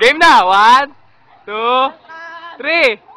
Game na! One, two, three!